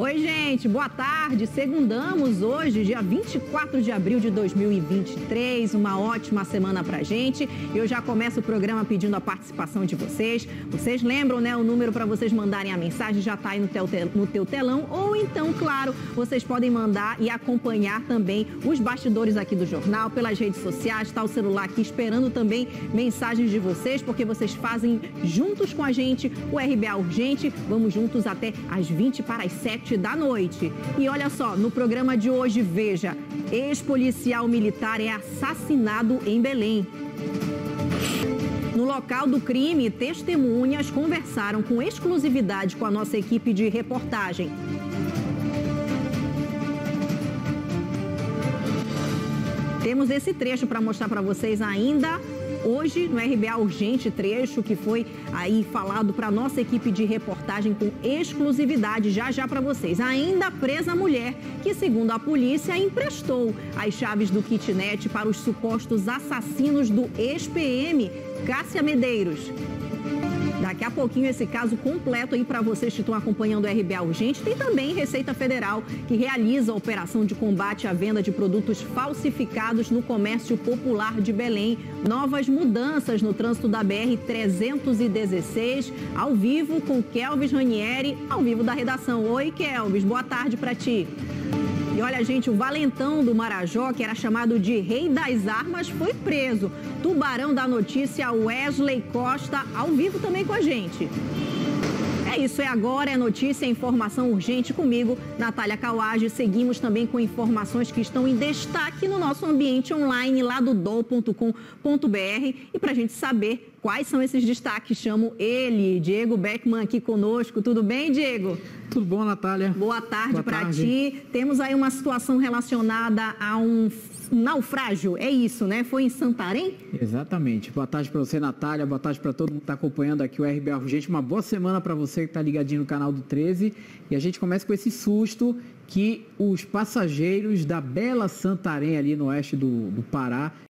Oi, gente, boa tarde. Segundamos hoje, dia 24 de abril de 2023. Uma ótima semana pra gente. Eu já começo o programa pedindo a participação de vocês. Vocês lembram, né? O número para vocês mandarem a mensagem já tá aí no teu, no teu telão. Ou então, claro, vocês podem mandar e acompanhar também os bastidores aqui do jornal, pelas redes sociais. Tá o celular aqui esperando também mensagens de vocês, porque vocês fazem juntos com a gente o RBA Urgente. Vamos juntos até às 20 para as 7 da noite. E olha só, no programa de hoje, veja: ex-policial militar é assassinado em Belém. No local do crime, testemunhas conversaram com exclusividade com a nossa equipe de reportagem. Temos esse trecho para mostrar para vocês ainda hoje no RBA Urgente, trecho que foi aí falado para nossa equipe de reportagem com exclusividade já já para vocês. Ainda presa a mulher que, segundo a polícia, emprestou as chaves do kitnet para os supostos assassinos do ex-PM Cássia Medeiros. Daqui a pouquinho esse caso completo aí para vocês que estão acompanhando o RBA Urgente. Tem também Receita Federal, que realiza a operação de combate à venda de produtos falsificados no comércio popular de Belém. Novas mudanças no trânsito da BR-316, ao vivo com Kelvis Ranieri, ao vivo da redação. Oi, Kelvis, boa tarde para ti. E olha, gente, o valentão do Marajó, que era chamado de Rei das Armas, foi preso. Tubarão da notícia, Wesley Costa, ao vivo também com a gente. Isso, é agora, é notícia, é informação urgente comigo, Natália Cauage. Seguimos também com informações que estão em destaque no nosso ambiente online lá do dol.com.br. E para a gente saber quais são esses destaques, chamo ele, Diego Beckman, aqui conosco. Tudo bem, Diego? Tudo bom, Natália? Boa tarde para ti. Temos aí uma situação relacionada a um naufrágio, é isso, né? Foi em Santarém? Exatamente. Boa tarde para você, Natália. Boa tarde para todo mundo que está acompanhando aqui o RBA Urgente. Uma boa semana para você que está ligadinho no canal do 13. E a gente começa com esse susto que os passageiros da bela Santarém, ali no oeste do, do Pará,